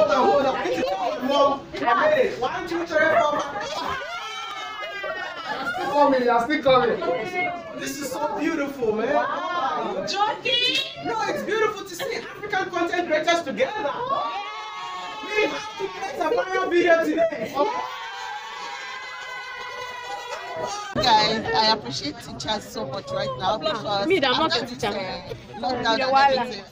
hold on, hold on. This is all wrong. I made it. One, two, three, four, five. Still coming, you're still coming. This is so beautiful, man. Joking? No, it's beautiful to see African content creators together. We have to create a viral video today. Guys, I appreciate teachers so much right now because Me, I'm not a teacher. uh, lockdown You're and everything,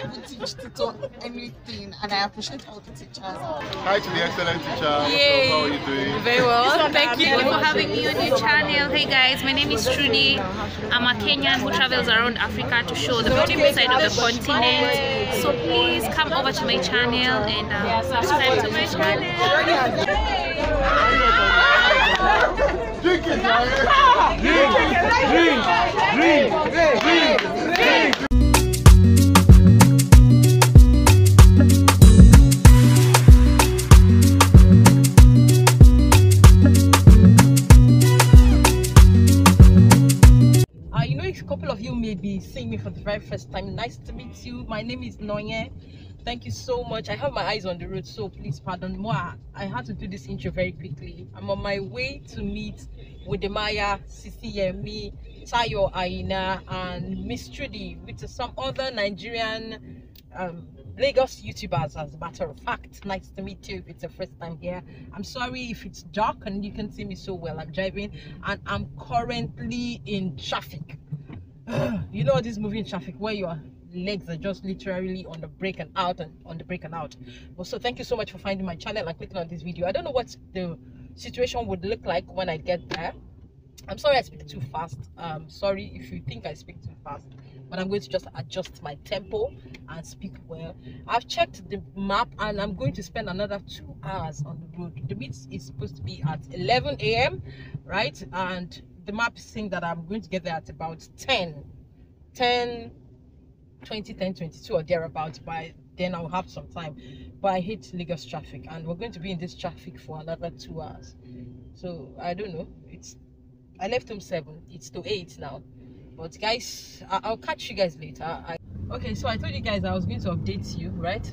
I can't even teach anything, and I appreciate all the teachers. Hi to the excellent teacher. Yay. How are you doing? Very well. Thank you. Thank you for having me on your channel. Hey guys, my name is Trudy. I'm a Kenyan who travels around Africa to show the beautiful side of the continent. So please come over to my channel and uh, subscribe to my channel. Drink for the very first time. Nice to meet you. My name is Nonye. Thank you so much. I have my eyes on the road, so please pardon moi. I had to do this intro very quickly. I'm on my way to meet Wodemaya, Sisi Yemmie, Tayo Aina, and Miss Trudy with some other Nigerian um, Lagos YouTubers, as a matter of fact. Nice to meet you if it's your first time here. I'm sorry if it's dark and you can see me so well. I'm driving and I'm currently in traffic. you know this moving traffic where your legs are just literally on the brake and out and on the brake and out. Well, so thank you so much for finding my channel and clicking on this video. I don't know what the situation would look like when I get there. I'm sorry I speak too fast. Um, sorry if you think I speak too fast, but I'm going to just adjust my tempo and speak well. I've checked the map and I'm going to spend another two hours on the road. The meet is supposed to be at 11 a.m. right? And the map saying that I'm going to get there at about 10, 10, 20, 10, 22 or thereabouts. By then I'll have some time. But I hate Lagos traffic and we're going to be in this traffic for another two hours. So I don't know. It's I left home seven. It's to eight now. But guys, I- I'll catch you guys later. I- okay, so I told you guys I was going to update you, right?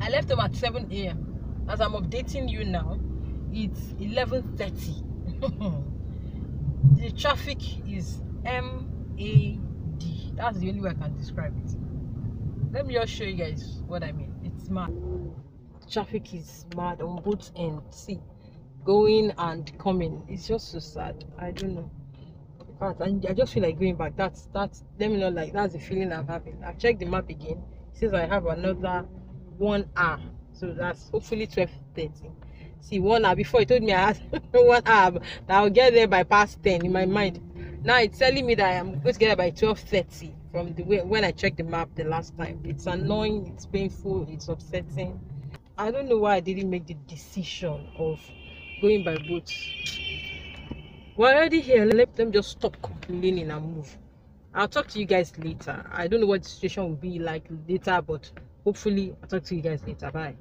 I left home at 7 a.m. As I'm updating you now, it's 11:30. the traffic is M A D. That's the only way I can describe it. Let me just show you guys what I mean. It's mad. Traffic is mad on both ends. See, going and coming. It's just so sad. I don't know. In fact, I, I just feel like going back. That's that's let me know like that's the feeling I'm having. I've checked the map again. It says I have another one hour. So that's hopefully twelve thirty. See one hour before he told me I had one hour that I'll get there by past ten in my mind. Now it's telling me that I'm going to get there by twelve thirty from the way when I checked the map the last time. It's annoying, it's painful, it's upsetting. I don't know why I didn't make the decision of going by boat. We're already here. Let them just stop complaining and move. I'll talk to you guys later. I don't know what the situation will be like later, but hopefully I'll talk to you guys later. Bye.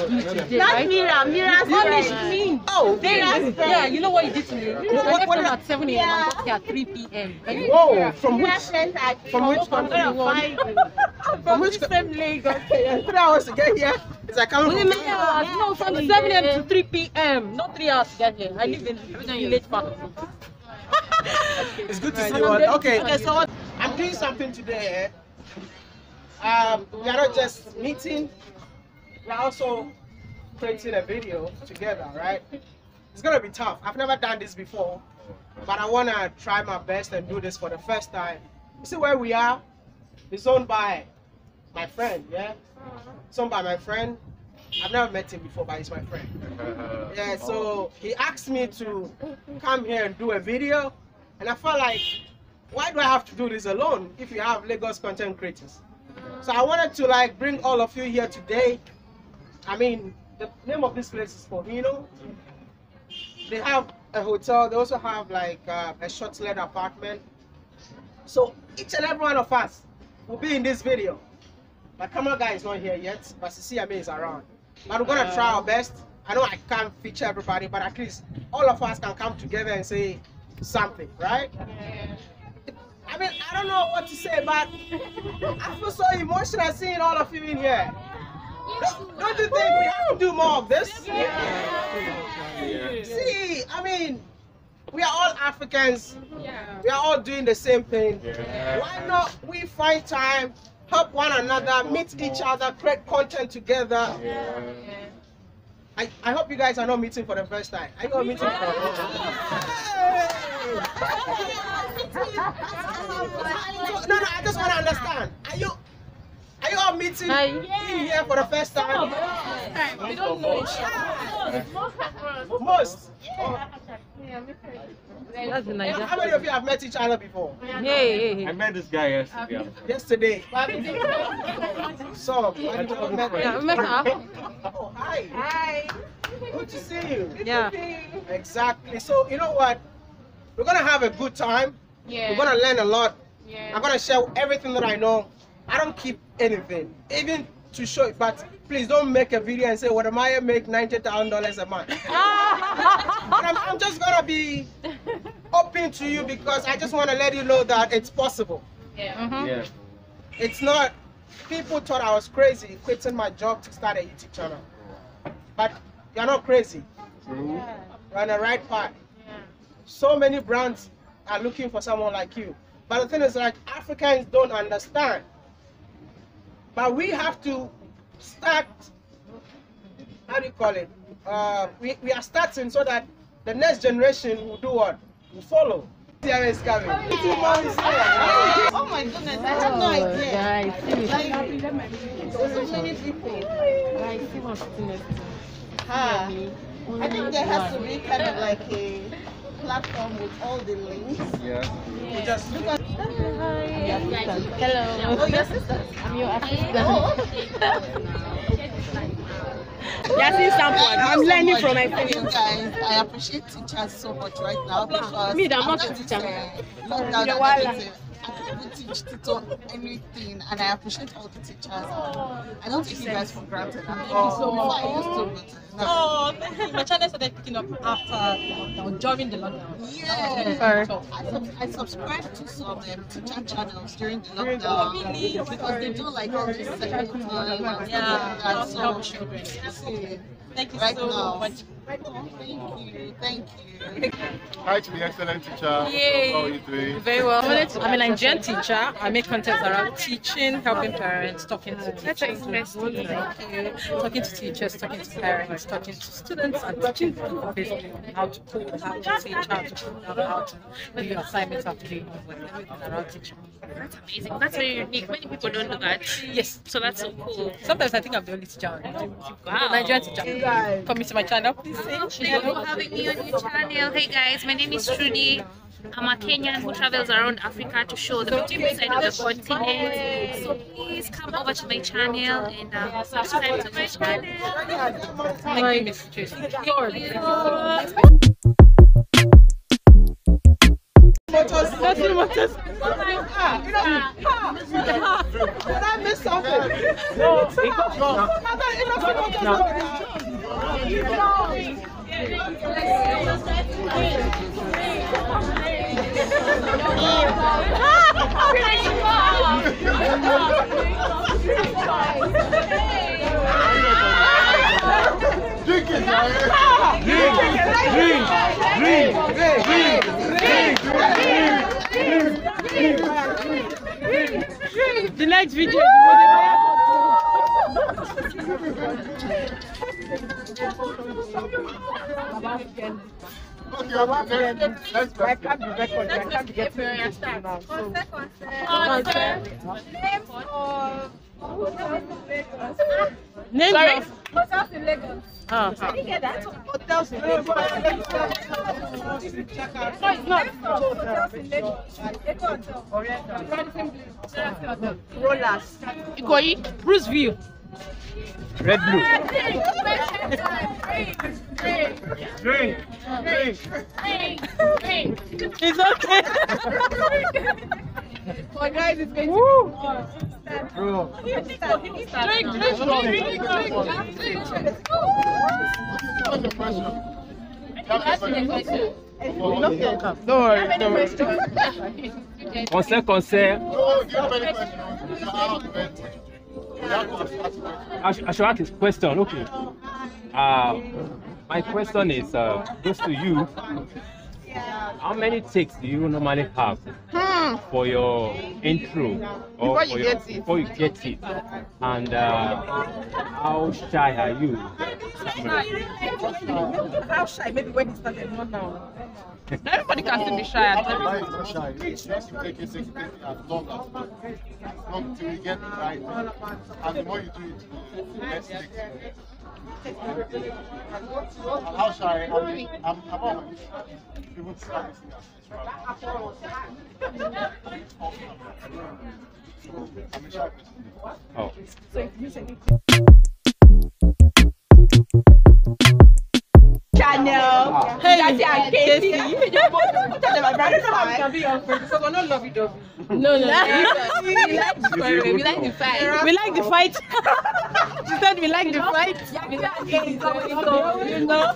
Not Mira. Mira's Punished friend. me. Oh, Mira's friend. Yeah, you know what you did to me? I left what them did I- at 7 a.m. Yeah. and got here at 3 p.m. Can whoa, from which? Mira's friends are From which country? gonna find you. From which? Same Lagos. Three hours to get here. It's like coming Within from. three. No, from 7 a.m. to 3 p.m. Not three hours to get here. I live in village part. It's good to see you. All. Okay, okay. So I'm doing something today. eh? Um, we are not just meeting. We're also creating a video together, right? It's gonna be tough. I've never done this before, but I wanna try my best and do this for the first time. You see where we are? It's owned by my friend, yeah. It's owned by my friend. I've never met him before, but he's my friend. Yeah, so he asked me to come here and do a video, and I felt like, why do I have to do this alone if you have Lagos content creators? So I wanted to like bring all of you here today. I mean, the name of this place is Pohino. They have a hotel. They also have like uh, a short-let apartment. So each and every one of us will be in this video. My camera guy is not here yet, but Cecilia is around. But we're gonna try our best. I know I can't feature everybody, but at least all of us can come together and say something, right? I mean, I don't know what to say, but I feel so emotional seeing all of you in here. Don't, don't you think we have to do more of this? See, I mean, we are all Africans. We are all doing the same thing. Why not we find time, help one another, meet each other, create content together? I, I hope you guys are not meeting for the first time. Are you all meeting for the first time? No, no, I just want to understand. Are you you all meeting in here for the first time? We don't know each other. Most. Oh, That's the how many of you have met each other before? Yeah, hey, hey. I met this guy yesterday. Yesterday. So, I never met Yeah, we met her. Oh, hi. Hi. Good to see you. Yeah. Exactly. So, you know what? We're going to have a good time. Yeah. We're going to learn a lot. Yeah. I'm going to share everything that I know. I don't keep anything, even to show it. But please don't make a video and say, what am I make $90,000 a month? But I'm, I'm just going to be open to you because I just want to let you know that it's possible. Mm-hmm. Yeah. Yeah. It's not. People thought I was crazy quitting my job to start a YouTube channel. But you're not crazy. You're on the right path. So many brands are looking for someone like you. But the thing is, like Africans don't understand. But we have to start. How do you call it? Uh, we, we are starting so that the next generation will do what? Will follow. CRM is coming. Two months here. Oh my goodness, I have no idea. Guys, see. Like, so, so many people. Guys, see what's next. Ah, I think there has to be kind of like a platform with all the links. Yeah. We just Look at Hello. oh, your sisters. I'm your assistant. Oh. Yasin Sample. Thank you I'm so learning from my guys. I appreciate teachers so much right now because Me, I'm not a teacher. uh, lockdown You're and wild. everything, I even teach Tito anything, and I appreciate all the teachers. I don't take you guys for granted. Thank you so much. I used to, but now. Oh, thank you. My channel started picking up after lockdown, during the lockdown. Yeah. Sorry. I, sub- I subscribed to some um, teacher channels during the lockdown because they do like all this second time and Yeah, stuff like that. help, help So, children. see, Thank you right so now. much. Oh, thank you, thank you. Hi to the excellent teacher. Yay. How are you doing? Very well. I'm a Nigerian teacher. I make content around teaching, helping parents, talking to teachers. Thank you. Talking to teachers, talking to parents, talking to students, and teaching them basically how to code, how to teach, how to program, how to do your assignments, how to do your homework, everything around teaching. That's amazing. That's very unique. Many people don't do that. Yes. So that's so cool. Sometimes I think I'm the only teacher on YouTube. Oh, wow. Nigerian teacher. Come into my channel, please say. Thank you for having me on your channel. Hey guys, my name is Trudy. I'm a Kenyan who travels around Africa to show the beautiful side of the continent. So please come over to my channel and uh, subscribe to my channel. Thank you, Miss Tracy. Yours. Motors. Ah, you know, ah, did I miss something? No. I thought you know, no. Drink it, The next video is Okay, okay, let's, let's, I can't be recorded. I can't be getting this now. So, Name Sorry? of Hotels in Lagos. Ah. I didn't get that. hotels in Lagos. No, it's not. Hotels in Lagos. Eco Hotel. Radisson Blu. Sheraton Hotel. Rollers. Ikoyi, Bruce View. Red blue. Drink, drink, Drink. drink, drink. It's okay. For guys, it's going to be more. Bro. Drink, drink, drink, drink, drink, drink. What's your question? That's your question. Don't worry. Don't worry. Concert, concert. I, should ask this question. Okay. Uh, my question is uh, goes to you. How many takes do you normally have for your intro or Before you your- get it. before you get it? And uh, how shy are you? How shy? Maybe when he started, not now. Everybody can still be shy at times. Is shy. It's just you take it, take it, take it as long as possible. As long till you get it right. And the more you do it, the less it takes. And how shy? I mean, I'm, I'm always people start listening So, I'm a shy person. Oh. Channel. Hey, Daddy and Casey. Casey. You just both tell them my brother Can side. be your friend because we're not lovey dovey. No, no, no. We like the story. We like the fight. We like the fight. she said we like the fight. We like the You know.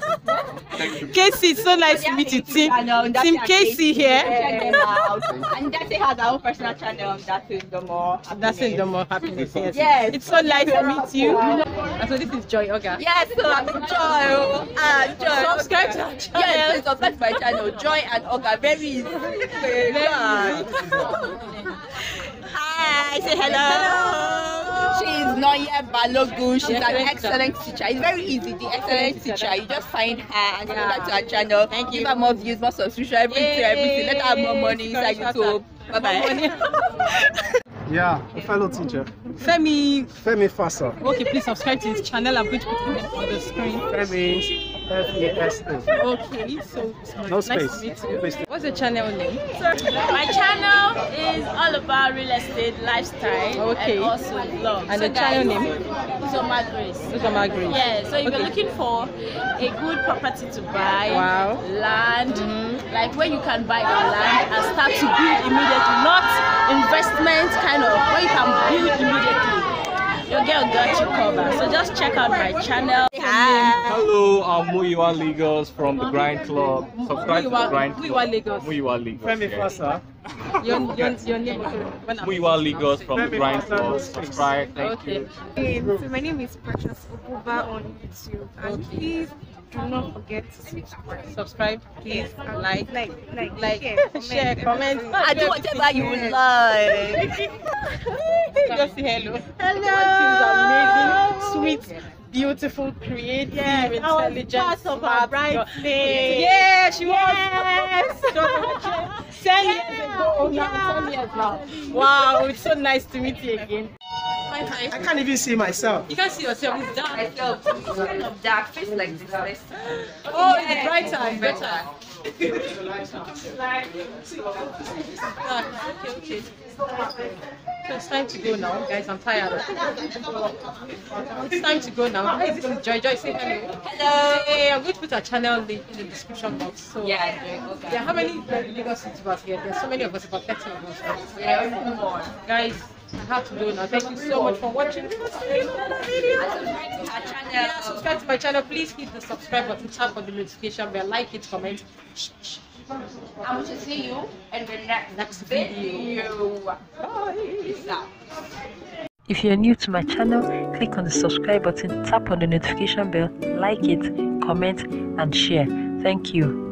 Casey, it's so nice to meet you, Team. Team and Casey here. Check them out. And Daddy has our own personal channel. That's in the more. That's in the more happiness. Yes. Yes. It's so nice to meet you. And so this is Joy Oga. Yes, so I'm Joy. Uh, Joy. Subscribe to our channel. Yes, subscribe to my channel. Joy and Oga. Very easy. Very Hi, say hello. She is Nonye Balogun. She's an excellent teacher. It's very easy. The excellent teacher. You just find her and subscribe to her channel. Thank you. Give her more views, more subscription, everything, everything. Let her have more money inside YouTube. Bye bye. Yeah, a fellow teacher. Femi. Femi Fasa. Okay, please subscribe to his channel. I'm going to put him on the screen. Femi F-A-S-A. Okay, so No nice space. to meet you. Space. What's the channel name? My channel is all about real estate, lifestyle, Okay. and also vlog. And so the channel guys, name? Uzoma Grace. Uzoma Grace. Yeah, so if Okay. you're looking for a good property to buy, Wow. land, mm-hmm. Like where you can buy your land and start to build immediately, not investment kind of, where you can build immediately. Your girl got you covered. So just check out my channel. Hi. Hello, I'm Muyiwa Lagos from the Grind Club. Subscribe to the Muyiwa- Grind Muyiwa Club. Lagos. Muyiwa Lagos. Femi. Fasa. Your, your, your name. okay, Muyiwa Lagos from the Grind Club. Subscribe. Thank Okay. you. Um, so my name is Precious Obuba on YouTube, and please do not forget to subscribe. Subscribe, please, like, Like, like, like, share, share, comment. I do whatever you like. Just say hello. Hello. Amazing, sweet, beautiful, creative, Yes, I was intelligent. part of smart our bridesmaid. Yeah, she Yes. was. Ten years ago. Now, ten years now. Wow, it's so nice to meet you again. Hi, I can't even see myself. You can't see yourself. It's dark. Myself, it's kind of dark, face like this. Let's Oh, it's brighter. It's better. Ah, okay, okay. So it's time to go now, guys. I'm tired. It's time to go now. Hey, this is Joy. Joy, say hello. Hello. Hey, I'm going to put our channel link in the description box. So Yeah, okay. Yeah, how many like, Lagos YouTubers here? There's so many of us, about 30 of us. right? Yeah, even more. Guys, I have to do now. Thank you so much for watching. Subscribe to. Yeah, subscribe to my channel. Please hit the subscribe button, tap on the notification bell, like it, comment. I want to see you in the next, Next video. Bye. If you're new to my channel, click on the subscribe button, tap on the notification bell, like it, comment, and share. Thank you.